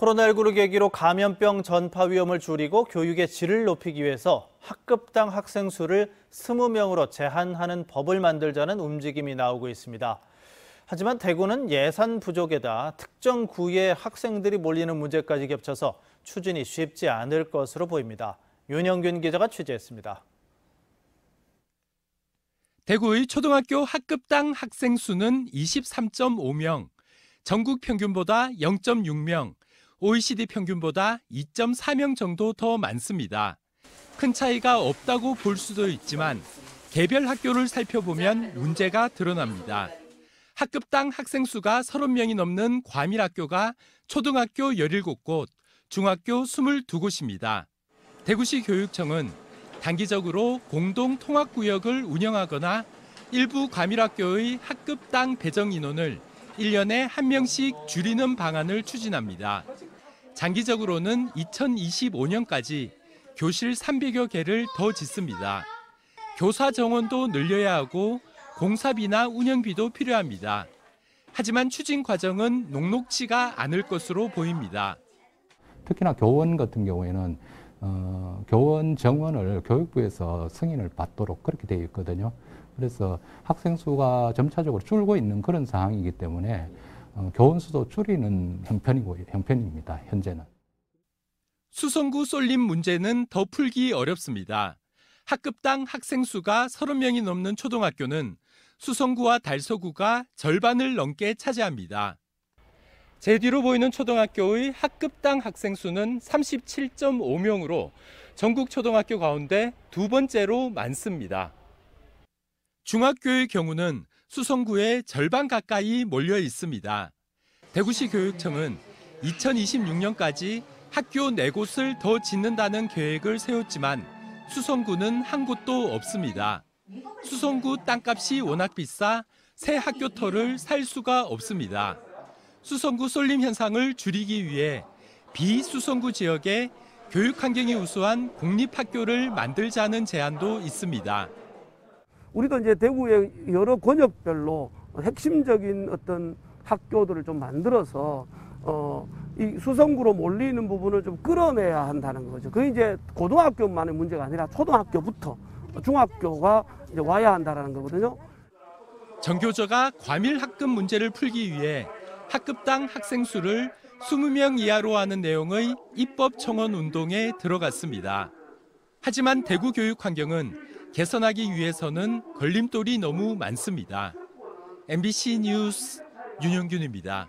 코로나19를 계기로 감염병 전파 위험을 줄이고 교육의 질을 높이기 위해서 학급당 학생 수를 20명으로 제한하는 법을 만들자는 움직임이 나오고 있습니다. 하지만 대구는 예산 부족에다 특정 구의 학생들이 몰리는 문제까지 겹쳐서 추진이 쉽지 않을 것으로 보입니다. 윤영균 기자가 취재했습니다. 대구의 초등학교 학급당 학생 수는 23.5명, 전국 평균보다 0.6명, OECD 평균보다 2.4명 정도 더 많습니다. 큰 차이가 없다고 볼 수도 있지만 개별 학교를 살펴보면 문제가 드러납니다. 학급당 학생 수가 30명이 넘는 과밀 학교가 초등학교 17곳, 중학교 22곳입니다. 대구시 교육청은 단기적으로 공동 통학구역을 운영하거나 일부 과밀 학교의 학급당 배정 인원을 1년에 한 명씩 줄이는 방안을 추진합니다. 장기적으로는 2025년까지 교실 300여 개를 더 짓습니다. 교사 정원도 늘려야 하고 공사비나 운영비도 필요합니다. 하지만 추진 과정은 녹록치가 않을 것으로 보입니다. 특히나 교원 같은 경우에는 어, 교원 정원을 교육부에서 승인을 받도록 그렇게 되어 있거든요. 그래서 학생 수가 점차적으로 줄고 있는 그런 상황이기 때문에 어, 교원 수도 줄이는 형편이고 형편입니다. 현재는. 수성구 쏠림 문제는 더 풀기 어렵습니다. 학급당 학생 수가 30명이 넘는 초등학교는 수성구와 달서구가 절반을 넘게 차지합니다. 제 뒤로 보이는 초등학교의 학급당 학생 수는 37.5명으로 전국 초등학교 가운데 두 번째로 많습니다. 중학교의 경우는 수성구의 절반 가까이 몰려 있습니다. 대구시 교육청은 2026년까지 학교 4곳을 더 짓는다는 계획을 세웠지만 수성구는 한 곳도 없습니다. 수성구 땅값이 워낙 비싸 새 학교 터를 살 수가 없습니다. 수성구 쏠림 현상을 줄이기 위해 비수성구 지역에 교육 환경이 우수한 공립학교를 만들자는 제안도 있습니다. 우리도 이제 대구의 여러 권역별로 핵심적인 어떤 학교들을 좀 만들어서 어, 이 수성구로 몰리는 부분을 좀 끌어내야 한다는 거죠. 그게 이제 고등학교만의 문제가 아니라 초등학교부터 중학교가 이제 와야 한다는 거거든요. 정교조가 과밀 학급 문제를 풀기 위해 학급당 학생 수를 20명 이하로 하는 내용의 입법 청원 운동에 들어갔습니다. 하지만 대구 교육 환경은 개선하기 위해서는 걸림돌이 너무 많습니다. MBC 뉴스 윤영균입니다.